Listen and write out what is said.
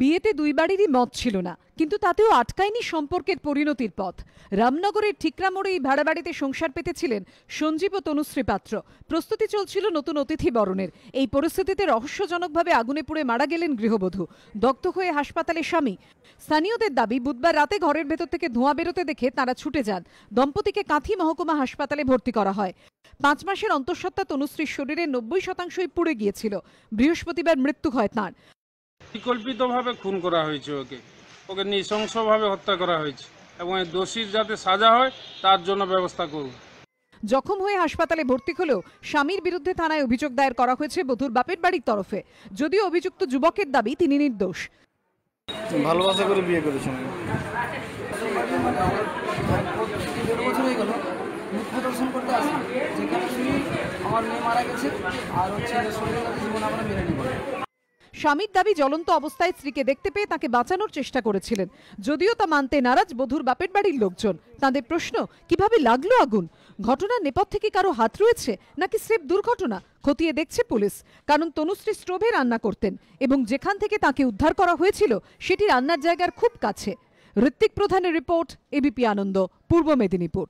বিয়েতে দুই বাড়িরই মত ছিল না, কিন্তু তাতেও আটকায়নি সম্পর্কের পরিণতির পথ। রামনগরের ঠিকরা মোড়ে এই ভাড়া বাড়িতে সংসার পেতেছিলেন সঞ্জীব ও তনুশ্রী পাত্র। প্রস্তুতি চলছিল নতুন অতিথি বরণের। এই পরিস্থিতিতে রহস্যজনকভাবে আগুনে পুড়ে মারা গেলেন গৃহবধূ। দগ্ধ হয়ে হাসপাতালে স্বামী। স্থানীয়দের দাবি, বুধবার রাতে ঘরের ভেতর থেকে ধোঁয়া বেরোতে দেখে তারা ছুটে যান। দম্পতিকে কাঁথি মহকুমা হাসপাতালে ভর্তি করা হয়। পাঁচ মাসের অন্তঃসত্ত্বা তনুশ্রীর শরীরে নব্বই শতাংশই পুড়ে গিয়েছিল। বৃহস্পতিবার মৃত্যু হয় তাঁর। পরিকল্পিতভাবে খুন করা হয়েছে ওকে। ওকে নৃশংসভাবে হত্যা করা হয়েছে এবং এই দোষীর যাতে সাজা হয় তার জন্য ব্যবস্থা করুন জখম হয়ে হাসপাতালে ভর্তি হলেও স্বামীর বিরুদ্ধে থানায় অভিযোগ দায়ের করা হয়েছে বধুর বাপের বাড়ির তরফে। যদিও অভিযুক্ত যুবকের দাবি তিনি নির্দোষ। ভালোবাসা করে বিয়ে করেছেন। দেড় বছর গেল। মুখ্য দর্শন করতে আসি যেখানে শুনি আমার মেয়ে মারা গেছে আর হচ্ছে জীবন আমরা মেনে নিব। স্বামীর দাবি জ্বলন্ত অবস্থায় স্ত্রীকে দেখতে পেয়ে তাকে বাঁচানোর চেষ্টা করেছিলেন। যদিও তা মানতে নারাজ বধুর বাপের বাড়ির লোকজন। তাদের প্রশ্ন, কীভাবে লাগল আগুন? ঘটনার নেপথ্যে কি কারও হাত রয়েছে, নাকি স্রেফ দুর্ঘটনা? খতিয়ে দেখছে পুলিশ। কারণ তনুশ্রী স্টোভে রান্না করতেন এবং যেখান থেকে তাকে উদ্ধার করা হয়েছিল, সেটি রান্নার জায়গার খুব কাছে। ঋত্বিক প্রধানের রিপোর্ট, এবিপি আনন্দ, পূর্ব মেদিনীপুর।